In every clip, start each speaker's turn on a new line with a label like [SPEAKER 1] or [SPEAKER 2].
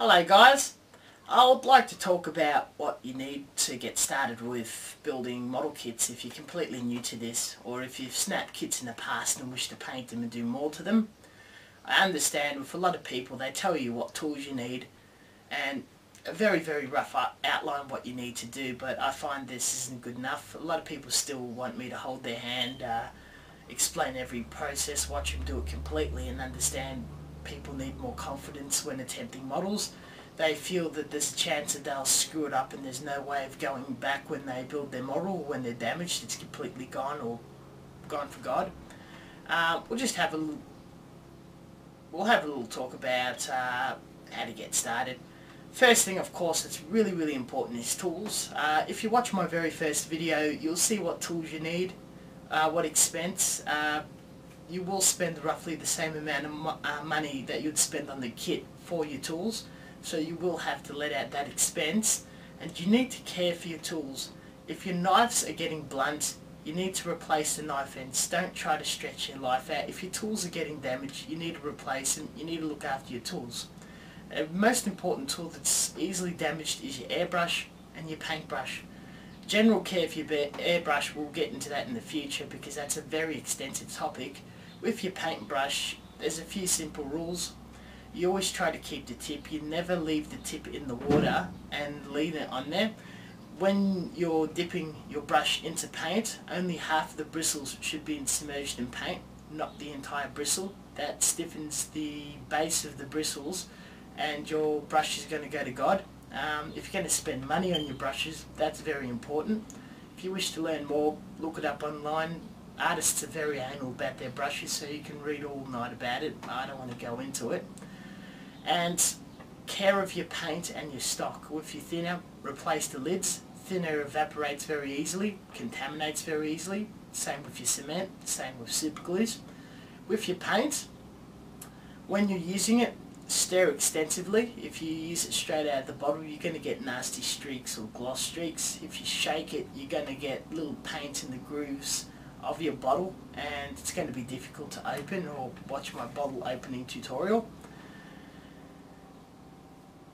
[SPEAKER 1] Hello guys, I would like to talk about what you need to get started with building model kits if you're completely new to this or if you've snapped kits in the past and wish to paint them and do more to them. I understand with a lot of people they tell you what tools you need and a very very rough outline what you need to do but I find this isn't good enough. A lot of people still want me to hold their hand, uh, explain every process, watch them do it completely and understand people need more confidence when attempting models. They feel that there's a chance that they'll screw it up and there's no way of going back when they build their model. When they're damaged, it's completely gone or gone for God. Uh, we'll just have a we'll have a little talk about uh, how to get started. First thing, of course, that's really, really important is tools. Uh, if you watch my very first video, you'll see what tools you need, uh, what expense. You will spend roughly the same amount of mo uh, money that you'd spend on the kit for your tools. So you will have to let out that expense. And you need to care for your tools. If your knives are getting blunt you need to replace the knife ends. Don't try to stretch your life out. If your tools are getting damaged you need to replace them. You need to look after your tools. The most important tool that's easily damaged is your airbrush and your paintbrush. General care for your airbrush we'll get into that in the future because that's a very extensive topic with your paintbrush, there's a few simple rules. You always try to keep the tip. You never leave the tip in the water and leave it on there. When you're dipping your brush into paint, only half the bristles should be submerged in paint, not the entire bristle. That stiffens the base of the bristles and your brush is going to go to God. Um, if you're going to spend money on your brushes, that's very important. If you wish to learn more, look it up online artists are very anal about their brushes so you can read all night about it. I don't want to go into it. And care of your paint and your stock. With your thinner, replace the lids. Thinner evaporates very easily, contaminates very easily. Same with your cement, same with super glues. With your paint, when you're using it, stir extensively. If you use it straight out of the bottle, you're going to get nasty streaks or gloss streaks. If you shake it, you're going to get little paint in the grooves of your bottle and it's going to be difficult to open or watch my bottle opening tutorial.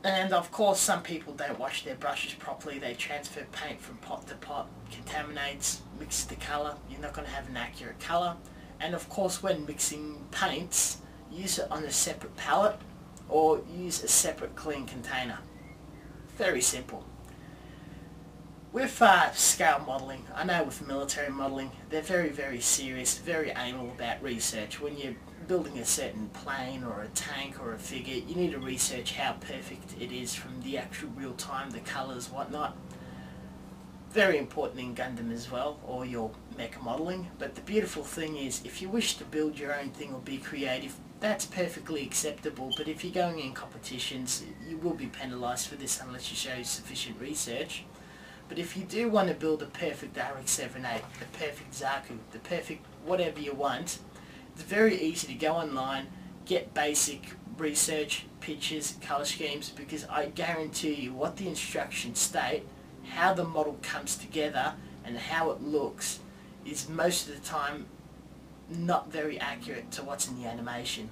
[SPEAKER 1] And of course some people don't wash their brushes properly, they transfer paint from pot to pot, contaminates, mixes the colour, you're not going to have an accurate colour. And of course when mixing paints, use it on a separate palette or use a separate clean container. Very simple. With uh, scale modelling, I know with military modelling, they're very, very serious, very anal about research. When you're building a certain plane or a tank or a figure, you need to research how perfect it is from the actual real time, the colours, whatnot. Very important in Gundam as well, or your mecha modelling. But the beautiful thing is, if you wish to build your own thing or be creative, that's perfectly acceptable. But if you're going in competitions, you will be penalised for this unless you show sufficient research. But if you do want to build a perfect RX-78, the perfect Zaku, the perfect whatever you want, it's very easy to go online, get basic research, pictures, color schemes, because I guarantee you what the instructions state, how the model comes together, and how it looks is most of the time not very accurate to what's in the animation.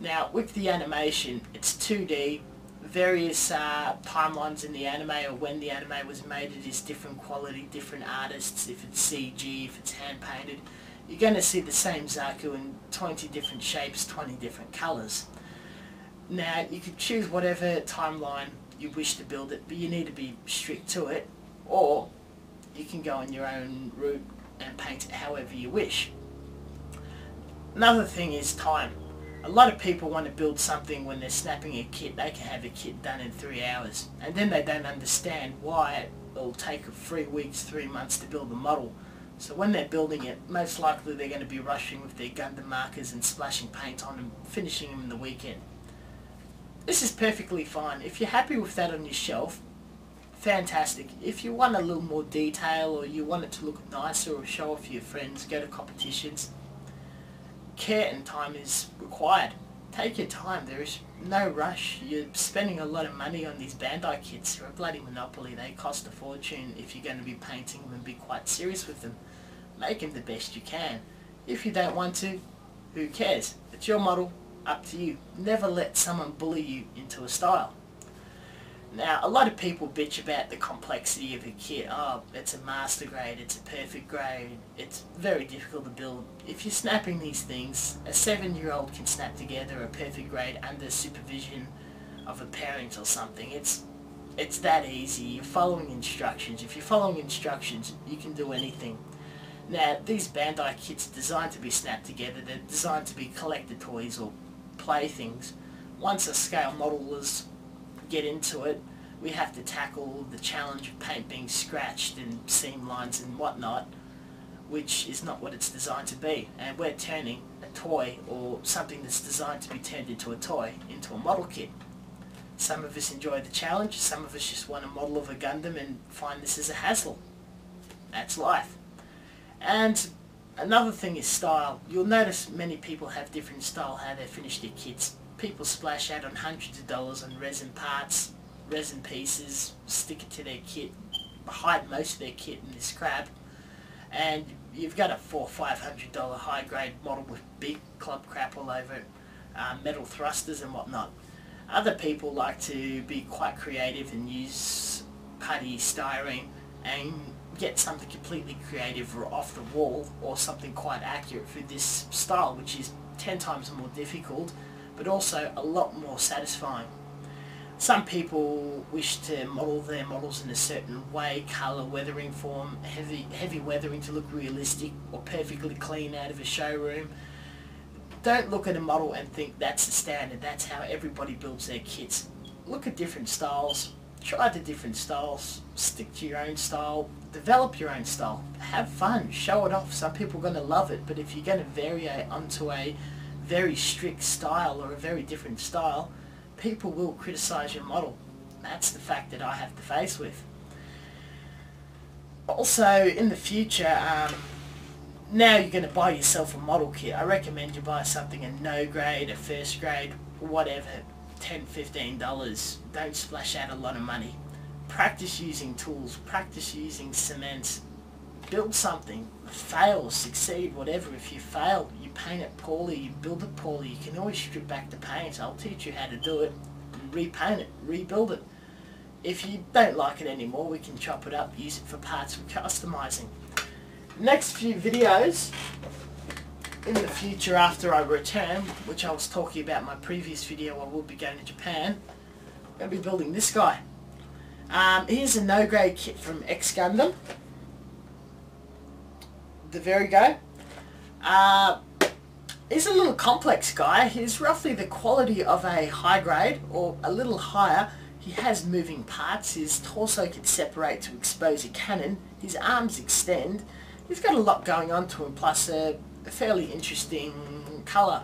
[SPEAKER 1] Now with the animation, it's 2D, various uh, timelines in the anime or when the anime was made it is different quality, different artists, if it's CG, if it's hand painted. You're going to see the same Zaku in 20 different shapes, 20 different colours. Now you could choose whatever timeline you wish to build it, but you need to be strict to it, or you can go on your own route and paint it however you wish. Another thing is time a lot of people want to build something when they're snapping a kit, they can have a kit done in three hours. And then they don't understand why it'll take three weeks, three months to build the model. So when they're building it, most likely they're going to be rushing with their Gundam markers and splashing paint on them, finishing them in the weekend. This is perfectly fine. If you're happy with that on your shelf, fantastic. If you want a little more detail or you want it to look nicer or show off your friends, go to competitions, care and time is required. Take your time. There is no rush. You're spending a lot of money on these Bandai kits. They're a bloody monopoly. They cost a fortune if you're going to be painting them and be quite serious with them. Make them the best you can. If you don't want to, who cares? It's your model. Up to you. Never let someone bully you into a style. Now, a lot of people bitch about the complexity of a kit. Oh, it's a master grade, it's a perfect grade, it's very difficult to build. If you're snapping these things, a seven-year-old can snap together a perfect grade under supervision of a parent or something. It's it's that easy. You're following instructions. If you're following instructions, you can do anything. Now, these Bandai kits are designed to be snapped together. They're designed to be collector toys or playthings. Once a scale modelers get into it, we have to tackle the challenge of paint being scratched and seam lines and whatnot, which is not what it's designed to be. And we're turning a toy or something that's designed to be turned into a toy into a model kit. Some of us enjoy the challenge, some of us just want a model of a Gundam and find this as a hassle. That's life. And another thing is style. You'll notice many people have different style how they finish their kits. People splash out on hundreds of dollars on resin parts, resin pieces, stick it to their kit, hide most of their kit in this crap, and you've got a four five hundred dollar high grade model with big club crap all over it, uh, metal thrusters and whatnot. Other people like to be quite creative and use putty, styrene and get something completely creative or off the wall or something quite accurate for this style which is 10 times more difficult but also a lot more satisfying. Some people wish to model their models in a certain way, colour, weathering form, heavy, heavy weathering to look realistic or perfectly clean out of a showroom don't look at a model and think that's the standard, that's how everybody builds their kits. Look at different styles, try the different styles, stick to your own style, develop your own style, have fun, show it off. Some people are going to love it, but if you're going to vary it onto a very strict style or a very different style, people will criticize your model. That's the fact that I have to face with. Also, in the future, um, now you're going to buy yourself a model kit. I recommend you buy something a no grade, a first grade, whatever, $10, $15. Don't splash out a lot of money. Practice using tools, practice using cements, build something, fail, succeed, whatever. If you fail, you paint it poorly, you build it poorly, you can always strip back the paint. I'll teach you how to do it, repaint it, rebuild it. If you don't like it anymore, we can chop it up, use it for parts for customizing next few videos in the future after I return, which I was talking about in my previous video, I will be going to Japan. I'm going to be building this guy. Um, here's a no-grade kit from X Gundam. The Virsago. Uh, he's a little complex guy. He's roughly the quality of a high grade or a little higher. He has moving parts. His torso can separate to expose a cannon. His arms extend he's got a lot going on to him, plus a, fairly interesting colour.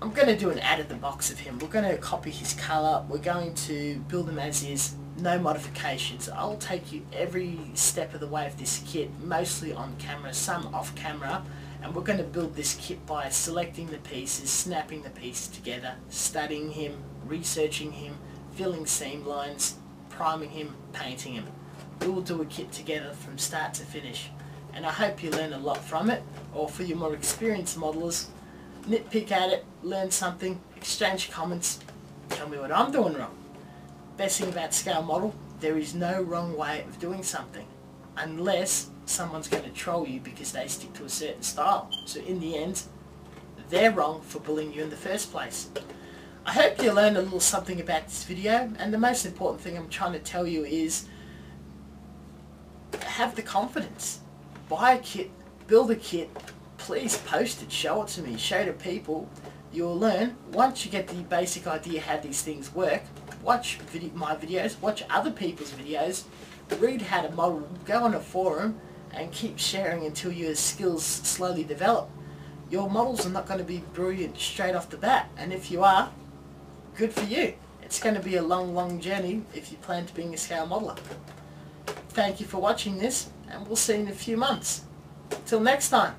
[SPEAKER 1] I'm going to do an out of the box of him. We're going to copy his colour. We're going to build him as is, no modifications. I'll take you every step of the way of this kit, mostly on camera, some off camera. And we're going to build this kit by selecting the pieces, snapping the pieces together, studying him, researching him, filling seam lines, priming him, painting him. We will do a kit together from start to finish and I hope you learn a lot from it or for your more experienced modelers nitpick at it, learn something, exchange comments, tell me what I'm doing wrong. Best thing about scale model, there is no wrong way of doing something unless someone's going to troll you because they stick to a certain style. So in the end, they're wrong for bullying you in the first place. I hope you learned a little something about this video and the most important thing I'm trying to tell you is have the confidence buy a kit, build a kit, please post it, show it to me, show it to people. You'll learn, once you get the basic idea how these things work, watch my videos, watch other people's videos, read how to model, go on a forum, and keep sharing until your skills slowly develop. Your models are not going to be brilliant straight off the bat, and if you are, good for you. It's going to be a long, long journey if you plan to being a scale modeler. Thank you for watching this and we'll see you in a few months. Till next time.